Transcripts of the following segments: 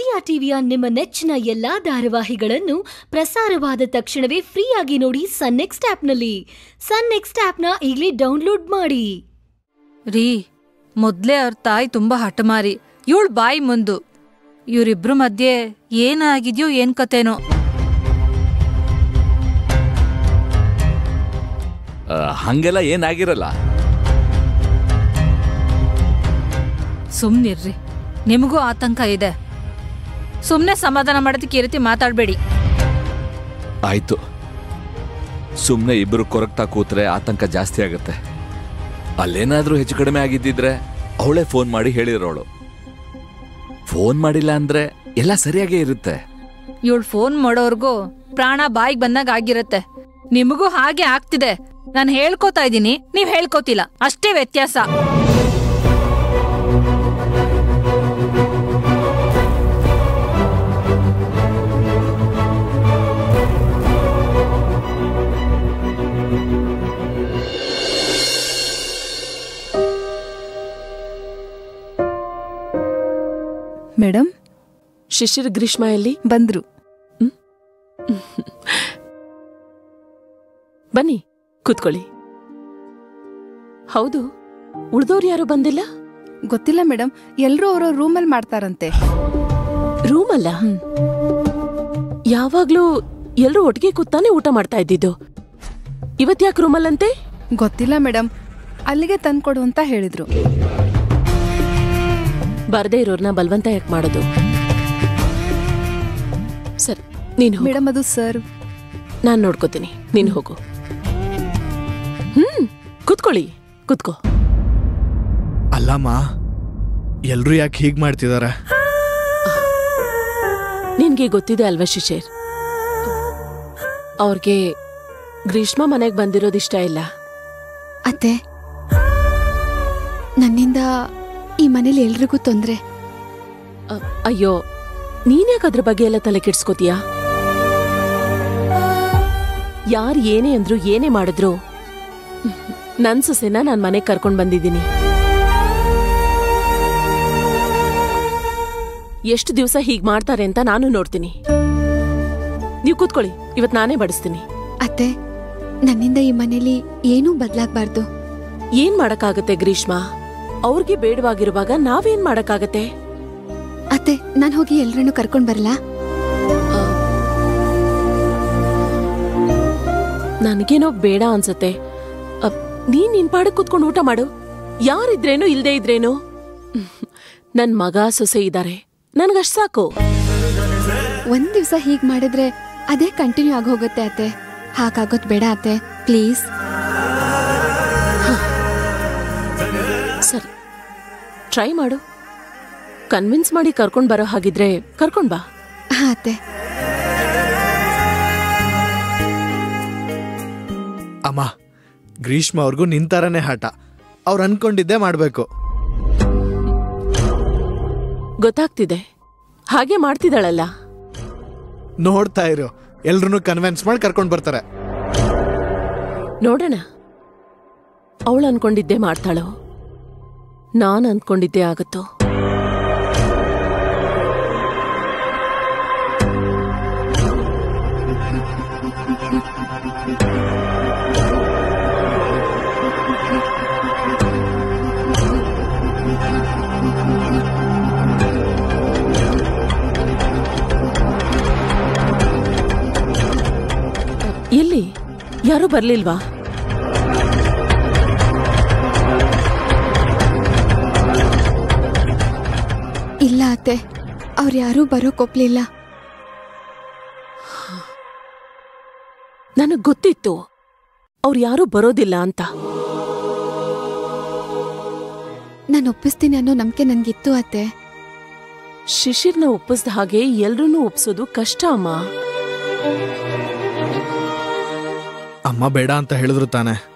ಉದಯ ಟಿವಿಯ ನಿಮ್ಮ ನೆಚ್ಚಿನ ಎಲ್ಲಾ ಧಾರಾವಾಹಿಗಳನ್ನು ಪ್ರಸಾರವಾದ ತಕ್ಷಣವೇ ಫ್ರೀಯಾಗಿ ನೋಡಿ ಸನ್ ನೆಕ್ಸ್ಟ್ ಆಪ್ನಲ್ಲಿ. ಸನ್ ನೆಕ್ಸ್ಟ್ ಆಪ್ನ ಈಗಲೇ ಡೌನ್ಲೋಡ್ ಮಾಡಿ. ರೀ ಮೊದ್ಲೇ ಅವ್ರ ತಾಯಿ ತುಂಬಾ ಹಠಮಾರಿ. ಇವಳು ಬಾಯಿ ಮುಂದು. ಇವರಿಬ್ರು ಮಧ್ಯೆ ಏನಾಗಿದ್ಯೋ ಏನ್ ಕತೆನೋ. ಆ, ಹಂಗೆಲ್ಲ ಏನಾಗಿರಲ್ಲ. ಸುಮ್ನಿರ್ರಿ. ನಿಮಗೂ ಆತಂಕ ಇದೆ. ಸುಮ್ನೆ ಸಮಾಧಾನ ಮಾಡೋದಕ್ಕೆ ಈ ರೀತಿ ಮಾತಾಡ್ಬೇಡಿ. ಆಯ್ತು. ಸುಮ್ಮನೆ ಇಬ್ಬರು ಕೊರಗ್ತಾ ಕೂತ್ರೆ ಆತಂಕ ಜಾಸ್ತಿ ಆಗುತ್ತೆ. ಅಲ್ಲೇನಾದರೂ ಹೆಚ್ಚು ಕಡಿಮೆ ಆಗಿದ್ದಿದ್ರೆ ಅವಳೇ ಫೋನ್ ಮಾಡಿ ಹೇಳಿರೋಳು. ಫೋನ್ ಮಾಡಿಲ್ಲ ಅಂದ್ರೆ ಎಲ್ಲ ಸರಿಯಾಗೇ ಇರುತ್ತೆ. ಇವಳು ಫೋನ್ ಮಾಡೋರ್ಗೂ ಪ್ರಾಣ ಬಾಯಿಗೆ ಬಂದಾಗ ಆಗಿರುತ್ತೆ. ನಿಮಗೂ ಹಾಗೆ ಆಗ್ತಿದೆ. ನಾನು ಹೇಳ್ಕೊತಾ ಇದ್ದೀನಿ ನೀವು ಹೇಳ್ಕೊತಿಲ್ಲ. ಅಷ್ಟೇ ವ್ಯತ್ಯಾಸ. ಶಿಶಿರ ಗ್ರೀಷ್ಮ ಎಲ್ಲಿ ಬಂದ್ರು ಬನ್ನಿ ಕೂತ್ಕೊಳ್ಳಿ. ಹೌದು ಉಳ್ದೋರು ಯಾರು ಬಂದಿಲ್ಲ? ಗೊತ್ತಿಲ್ಲ ಮೇಡಮ್ ಎಲ್ಲರೂ ಅವರ ರೂಮಲ್ಲಿ ಮಾಡ್ತಾರಂತೆ. ರೂಮಲ್ಲ? ಯಾವಾಗ್ಲೂ ಎಲ್ಲರೂ ಒಟ್ಟಿಗೆ ಕೂತಾನೆ ಊಟ ಮಾಡ್ತಾ ಇದ್ದಿದ್ದು. ಇವತ್ತ್ಯಾಕ್ ರೂಮಲ್ಲಂತೆ? ಗೊತ್ತಿಲ್ಲ ಮೇಡಮ್ ಅಲ್ಲಿಗೆ ತಂದ್ಕೊಡು ಅಂತ ಹೇಳಿದ್ರು. ಬರದೇ ಇರೋರ್ನ ಬಲವಂತ ಯಾಕೆ ಮಾಡೋದು? ಸರಿ ನೀನು. ಮೇಡಮ್ ಅದು ಸರ್. ನಾನು ನೋಡ್ಕೋತೀನಿ. ನೀನು ಹೋಗು. ಹ್ಮ್ ಕುತ್ಕೊಳ್ಳಿ. ಕುತ್ಕೋ. ಅಲ್ಲಮ್ಮ ಎಲ್ರು ಯಾಕೆ ಹೀಗ್ ಮಾಡ್ತಿದಾರ? ನಿನ್ಗೆ ಗೊತ್ತಿದೆ ಅಲ್ವಾ ಶಿಶೇರ್? ಅವ್ರಿಗೆ ಗ್ರೀಷ್ಮ ಮನೆಗೆ ಬಂದಿರೋದು ಇಷ್ಟ ಇಲ್ಲ. ಅತ್ತೆ ನನ್ನಿಂದ ಈ ಮನೇಲಿ ಎಲ್ರಿಗೂ ತೊಂದ್ರೆ. ಅಯ್ಯೋ ನೀನ್ಯಾಕ್ ಅದ್ರ ಬಗ್ಗೆ ಎಲ್ಲ ತಲೆ ಕೆಡ್ಸ್ಕೋತೀಯ? ಯಾರ್ ಏನೇ ಅಂದ್ರು ಏನೇ ಮಾಡಿದ್ರು ನನ್ ಸೊಸೆನ ನಾನ್ ಮನೆಗ್ ಕರ್ಕೊಂಡ್ ಬಂದಿದ್ದೀನಿ. ಎಷ್ಟು ದಿವಸ ಹೀಗ್ ಮಾಡ್ತಾರೆ ಅಂತ ನಾನು ನೋಡ್ತೀನಿ. ನೀವು ಕೂತ್ಕೊಳ್ಳಿ ಇವತ್ ನಾನೇ ಬಡಿಸ್ತೀನಿ. ಅತ್ತೆ ನನ್ನಿಂದ ಈ ಮನೇಲಿ ಏನೂ ಬದ್ಲಾಗ್ಬಾರ್ದು. ಏನ್ ಮಾಡಕ್ಕಾಗತ್ತೆ ಗ್ರೀಷ್ಮಾ? ಅವ್ರಿಗೆ ಬೇಡವಾಗಿರುವಾಗ ನಾವೇನ್ ಮಾಡಕ್ಕಾಗತ್ತೆ? ಅತ್ತೆ ನಾನು ಹೋಗಿ ಎಲ್ರನ್ನೂ ಕರ್ಕೊಂಡು ಬರಲಾ? ನನಗೇನೋ ಬೇಡ ಅನ್ಸತ್ತೆ. ನೀನ್ ನಿನ್ ಪಾಡಕ್ ಕುತ್ಕೊಂಡು ಊಟ ಮಾಡು. ಯಾರಿದ್ರೇನು ಇಲ್ದೇ ಇದ್ರೇನು? ನನ್ ಮಗ ಸೊಸೆ ಇದಾರೆ. ನನ್ಗಷ್ಟ್ ಸಾಕು. ಒಂದ್ ದಿವ್ಸ ಹೀಗ್ ಮಾಡಿದ್ರೆ ಅದೇ ಕಂಟಿನ್ಯೂ ಆಗಿ ಹೋಗುತ್ತೆ ಅತ್ತೆ. ಹಾಗಾಗೋದ್ ಬೇಡ ಅತ್ತೆ ಪ್ಲೀಸ್. ಸರಿ. ಟ್ರೈ ಮಾಡು. ಕನ್ವಿನ್ಸ್ ಮಾಡಿ ಕರ್ಕೊಂಡ್ ಬರೋ ಹಾಗಿದ್ರೆ ಕರ್ಕೊಂಡ್ ಬಾ. ಅತ್ತೆ. ಅಮ್ಮ ಗ್ರೀಷ್ಮ ಅವ್ರಿಗೂ ನಿಂತಾರನೇ ಹಠ. ಅವ್ರು ಅನ್ಕೊಂಡಿದ್ದೆ ಮಾಡ್ಬೇಕು. ಗೊತ್ತಾಗ್ತಿದೆ. ಹಾಗೆ ಮಾಡ್ತಿದ್ದಾಳಲ್ಲ. ನೋಡ್ತಾ ಇರು. ಎಲ್ರು ಕನ್ವಿನ್ಸ್ ಮಾಡಿ ಕರ್ಕೊಂಡು ಬರ್ತಾರೆ. ನೋಡೋಣ. ಅವಳು ಅನ್ಕೊಂಡಿದ್ದೆ ಮಾಡ್ತಾಳೋ? ನಾನು ಅನ್ಕೊಂಡಿದ್ದೆ ಆಗುತ್ತೋ? ಯಾರೂ ಬರ್ಲಿಲ್ವಾ? ಇಲ್ಲ ಅತ್ತೆ. ಅವ್ರು ಯಾರೂ ಬರೋಕೊಪ್ಲಿಲ್ಲ ನನಗ್ ಗೊತ್ತಿತ್ತು. ಅವ್ರು ಯಾರೂ ಬರೋದಿಲ್ಲ ಅಂತ. ನಾನು ಒಪ್ಪಿಸ್ತೀನಿ ಅನ್ನೋ ನಂಬಿಕೆ ನನ್ಗಿತ್ತು ಅತ್ತೆ. ಶಿಶಿರ್ನ ಒಪ್ಪಿಸ್ದ ಹಾಗೆ ಎಲ್ರನ್ನೂ ಒಪ್ಸೋದು ಕಷ್ಟ ಅಮ್ಮ. ಅಮ್ಮ ಬೇಡ ಅಂತ ಹೇಳಿದ್ರು ತಾನೆ.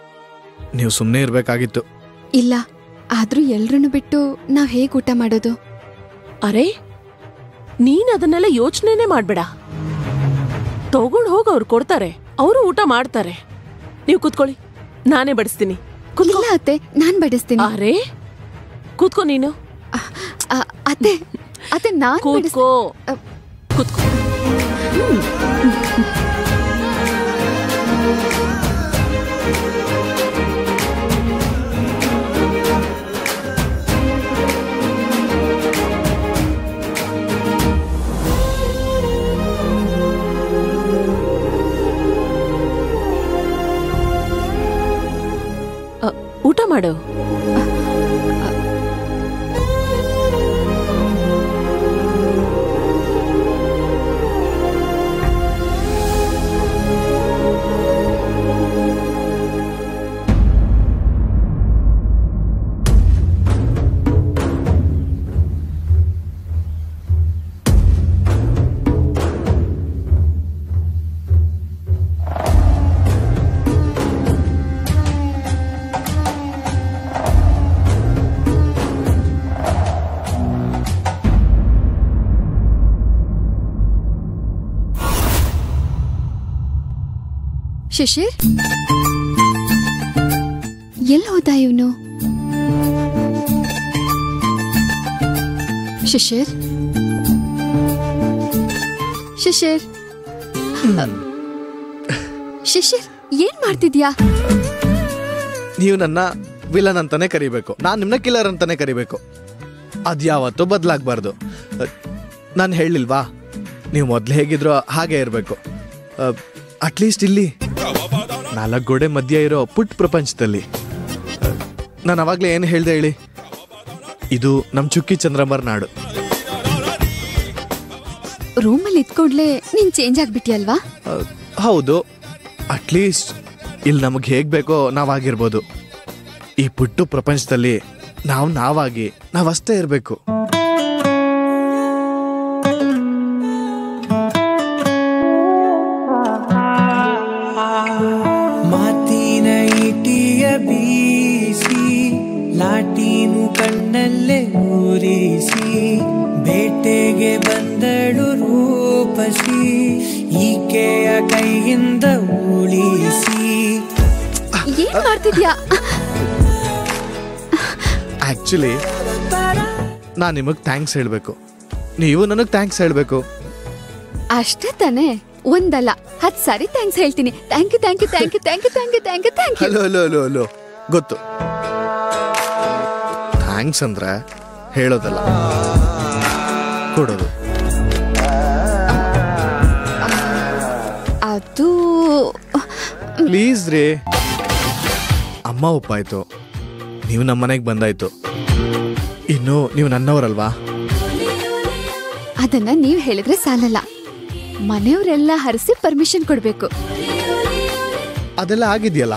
ನೀವು ಸುಮ್ಮನೆ ಇರಬೇಕಾಗಿತ್ತು. ಇಲ್ಲ ಆದ್ರೂ ಎಲ್ರನ್ನು ಬಿಟ್ಟು ನಾವ್ ಹೇಗ್ ಊಟ ಮಾಡೋದು? ಅರೆ ನೀನ್ ಅದನ್ನೆಲ್ಲ ಯೋಚನೆನೇ ಮಾಡ್ಬೇಡ. ತಗೊಂಡ್ ಹೋಗಿ ಅವ್ರು ಕೊಡ್ತಾರೆ ಅವರು ಊಟ ಮಾಡ್ತಾರೆ. ನೀವು ಕೂತ್ಕೊಳ್ಳಿ ನಾನೇ ಬಡಿಸ್ತೀನಿ. ಕೂತ್ಕೋ. ಇಲ್ಲ ಅತ್ತೆ ನಾನ್ ಬಡಿಸ್ತೀನಿ. ಅರೆ ಕೂತ್ಕೋ ನೀನು. ಅ- ಅತ್ತೆ ನಾನು ನಾನ್ ಬಿಡಿಸ್- ಕೂತ್ಕೋ ಕೂತ್ಕೋ. ಮಾಡು ಶಿಶಿರ್ ಎಲ್ಲಿ ಹೋದ ಇವನು? ಶಿಶಿರ್ ಶಿಶಿರ್ ಶಿಶಿರ್ ಏನ್ ಮಾಡ್ತಿದ್ಯಾ? ನೀವು ನನ್ನ ವಿಲನ್ ಅಂತಾನೆ ಕರಿಬೇಕು. ನಾನು ನಿಮ್ಮನ್ನ ಕಿಲ್ಲರ್ ಅಂತಾನೆ ಕರಿಬೇಕು. ಅದ್ಯಾವತ್ತೂ ಬದಲಾಗಬಾರ್ದು. ನಾನು ಹೇಳಿಲ್ವಾ? ನೀವು ಮೊದಲು ಹೇಗಿದ್ರೋ ಹಾಗೆ ಇರಬೇಕು. ಅಟ್ಲೀಸ್ಟ್ ಇಲ್ಲಿ ನಾಲ್ಕು ಗೋಡೆ ಮಧ್ಯ ಇರೋ ಪುಟ್ಟ ಪ್ರಪಂಚದಲ್ಲಿ. ನಾನು ಅವಾಗಲೇ ಏನು ಹೇಳ್ದೆ ಹೇಳಿ? ಇದು ನಮ್ಮ ಚುಕ್ಕಿ ಚಂದ್ರಮ್ಮರ ನಾಡು. ರೂಮಲ್ಲಿ ಇದ್ಕೊಂಡ್ಲೆ ನೀನ್ ಚೇಂಜ್ ಆಗ್ಬಿಟ್ಟಿಯಲ್ವಾ ಹೌದು. ಅಟ್ಲೀಸ್ಟ್ ಇಲ್ಲಿ ನಮಗೆ ಹೇಗೆ ಬೇಕೋ ನಾವಾಗಿರ್ಬೋದು. ಈ ಪುಟ್ಟು ಪ್ರಪಂಚದಲ್ಲಿ ನಾವು ನಾವಾಗಿ ನಾವಷ್ಟೇ ಇರಬೇಕು. ಏನ್ ಮಾಡ್ತಿದ್ಯಾ? ಆಕ್ಚುಲಿ ನಾನು ನಿಮಗೆ ಥ್ಯಾಂಕ್ಸ್ ಹೇಳಬೇಕು. ನೀವು ನನಗೆ ಥ್ಯಾಂಕ್ಸ್ ಹೇಳಬೇಕು. ಅಷ್ಟೇ ತಾನೇ? ಒಂದಲ್ಲ ಹತ್ ಸಾರಿ ಥ್ಯಾಂಕ್ಸ್ ಹೇಳ್ತೀನಿ. Thank you thank you thank you thank you thank you thank you thank you hello hello hello hello ಗೊತ್ತು. ಥ್ಯಾಂಕ್ಸ್ ಅಂದ್ರೆ ಹೇಳೋದಲ್ಲ. ಕೊಡೋದು. ಅದು ಪ್ಲೀಸ್ ರೀ. ಅಮ್ಮ ಒಪ್ಪಾಯ್ತು. ನೀವು ನಮ್ಮ ಮನೆಗೆ ಬಂದಾಯ್ತು. ಇನ್ನು ನೀವು ನನ್ನವರಲ್ವಾ? ಅದನ್ನ ನೀವು ಹೇಳಿದ್ರೆ ಸಾಲಲ್ಲ. ಮನೆಯವರೆಲ್ಲ ಹರಿಸಿ ಪರ್ಮಿಷನ್ ಕೊಡಬೇಕು. ಅದೆಲ್ಲ ಆಗಿದೆಯಲ್ಲ?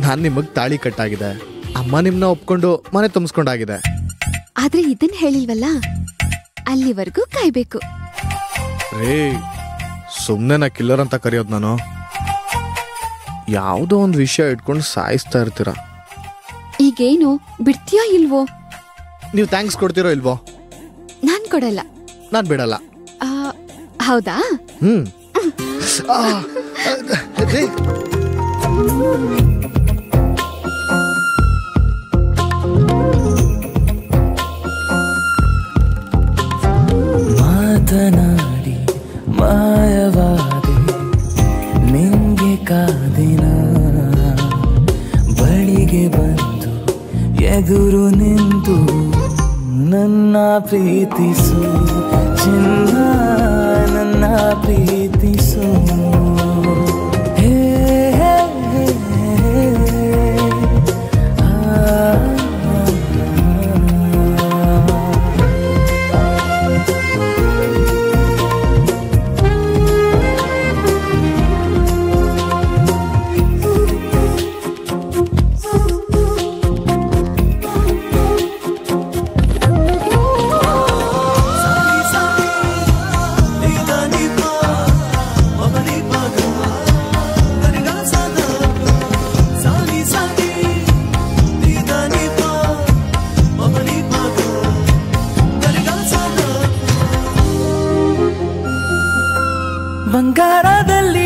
ನಾನು ನಿಮಗೆ ತಾಳಿ ಕಟ್ಟಾಗಿದೆ. ಅಮ್ಮ ನಿಮ್ಮನ್ನ ಒಪ್ಕೊಂಡು ಮನೆ ತುಂಬಿಸ್ಕೊಂಡಾಗಿದೆ. ಆದ್ರೆ ಇದನ್ ಹೇಳಿಲ್ವಲ್ಲ? ಅಲ್ಲಿವರೆಗೂ ಕಾಯ್ಬೇಕು. ರೇ ಸುಮ್ಮನೆ ನಾ ಕಿಲ್ಲರ್ ಅಂತ ಕರೆಯೋದು ನಾನು. ಯಾವುದೋ ಒಂದು ವಿಷಯ ಇಟ್ಕೊಂಡು ಸಾಯಿಸ್ತಾ ಇರ್ತೀರ? ಈಗೇನು ಬಿಡ್ತೀಯಾ ಇಲ್ವೋ? ನೀವು ಥ್ಯಾಂಕ್ಸ್ ಕೊಡ್ತೀರೋ ಇಲ್ವೋ? ನಾನು ಕೊಡಲ್ಲ. ನಾನು ಬಿಡಲ್ಲ. ಆ, ಹೌದಾ? ಹ್ಮ್. ಆ, ಪ್ರೀತಿಸು. ಬಂಗಾರದಲ್ಲಿ